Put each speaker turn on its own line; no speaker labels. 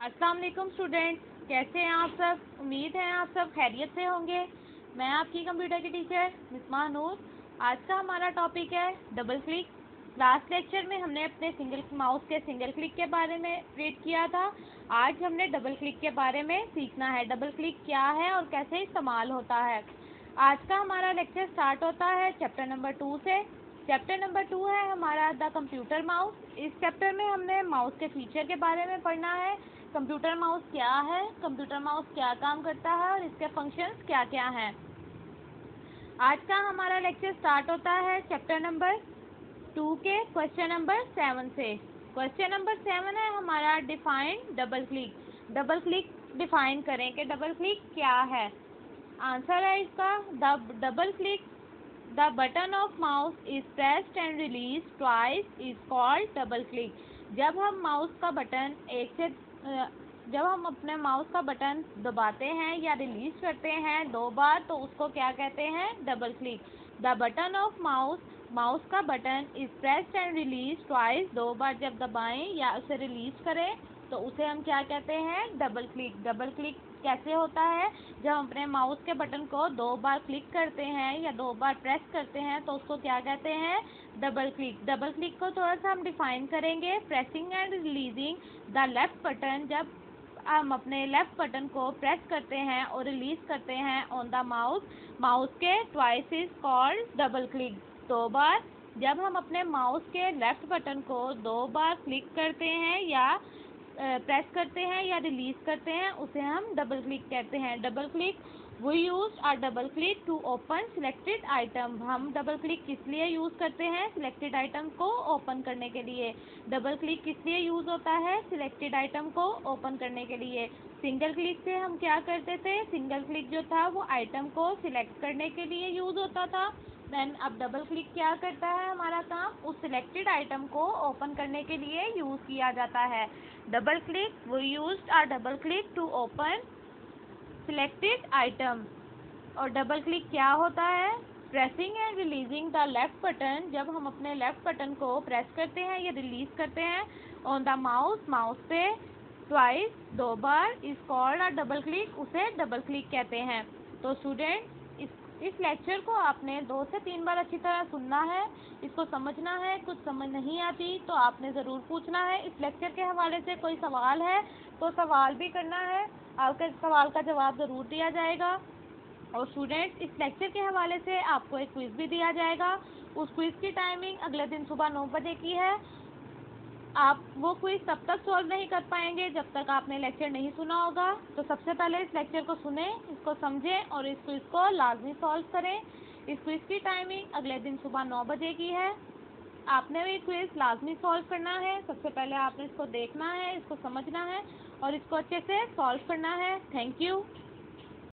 अस्सलाम वालेकुम स्टूडेंट कैसे हैं आप सब? उम्मीद है आप सब खैरियत से होंगे। मैं आपकी कंप्यूटर की टीचर मिसमा नूर आज का हमारा टॉपिक है डबल क्लिक लास्ट लेक्चर में हमने अपने सिंगल माउस के सिंगल क्लिक के बारे में रीड किया था। आज हमने डबल क्लिक के बारे में सीखना है। डबल क्लिक क्या है और कैसे इस्तेमाल होता है? आज का हमारा लेक्चर स्टार्ट होता है चैप्टर नंबर टू से। चैप्टर नंबर टू है हमारा द कंप्यूटर माउस इस चैप्टर में हमने माउस के फीचर के बारे में पढ़ना है। कंप्यूटर माउस क्या है? कंप्यूटर माउस क्या काम करता है और इसके फ़ंक्शंस क्या क्या हैं? आज का हमारा लेक्चर स्टार्ट होता है चैप्टर नंबर टू के क्वेश्चन नंबर सेवन से। क्वेश्चन नंबर सेवन है हमारा define double click double click define करें कि डबल क्लिक क्या है? आंसर है इसका the double click the button of mouse is pressed and release twice is called double click जब हम माउस का बटन एक से जब हम अपने माउस का बटन दबाते हैं या रिलीज़ करते हैं दो बार तो उसको क्या कहते हैं? Double click the button of mouse mouse का button is pressed and release twice दो बार जब दबाएँ या उसे रिलीज़ करें तो उसे हम क्या कहते हैं? डबल क्लिक डबल क्लिक कैसे होता है? जब हम अपने माउस के बटन को दो बार क्लिक करते हैं या दो बार प्रेस करते हैं तो उसको क्या कहते हैं? डबल क्लिक डबल क्लिक को थोड़ा सा हम डिफाइन करेंगे. Pressing and releasing the left button जब हम अपने लेफ़्ट बटन को प्रेस करते हैं और रिलीज़ करते हैं ऑन द माउस माउस के twice is called double click दो बार. जब हम अपने माउस के लेफ़्ट बटन को दो बार क्लिक करते हैं या प्रेस करते हैं या रिलीज़ करते हैं, उसे हम डबल क्लिक कहते हैं। Double click we use our double click to open selected item हम डबल क्लिक किस लिए यूज़ करते हैं? सिलेक्टेड आइटम को ओपन करने के लिए। डबल क्लिक किस लिए यूज़ होता है? सिलेक्टेड आइटम को ओपन करने के लिए। सिंगल क्लिक से हम क्या करते थे? सिंगल क्लिक जो था, वो आइटम को सिलेक्ट करने के लिए यूज़ होता था। देन अब डबल क्लिक क्या करता है हमारा काम? उस सिलेक्टेड आइटम को ओपन करने के लिए यूज़ किया जाता है। डबल क्लिक वो use our double click to open selected item और डबल क्लिक क्या होता है? Pressing and releasing the left button जब हम अपने लेफ़्ट बटन को प्रेस करते हैं या रिलीज़ करते हैं ऑन द माउस माउस पे ट्वाइस दो बार इस कॉल्ड और डबल क्लिक उसे डबल क्लिक कहते हैं। तो स्टूडेंट इस लेक्चर को आपने दो से तीन बार अच्छी तरह सुनना है, इसको समझना है, कुछ समझ नहीं आती तो आपने ज़रूर पूछना है। इस लेक्चर के हवाले से कोई सवाल है तो सवाल भी करना है, आपके सवाल का जवाब ज़रूर दिया जाएगा। और स्टूडेंट्स इस लेक्चर के हवाले से आपको एक क्विज़ भी दिया जाएगा। उस क्विज़ की टाइमिंग अगले दिन सुबह नौ बजे की है आप वो क्विज तब तक सॉल्व नहीं कर पाएँगे जब तक आपने लेक्चर नहीं सुना होगा। तो सबसे पहले इस लेक्चर को सुने, इसको समझें और इस क्विज को लाजमी सॉल्व करें। इस क्विज की टाइमिंग अगले दिन सुबह नौ बजे की है। आपने भी क्विज लाजमी सॉल्व करना है। सबसे पहले आपने इसको देखना है, इसको समझना है और इसको अच्छे से सॉल्व करना है। Thank you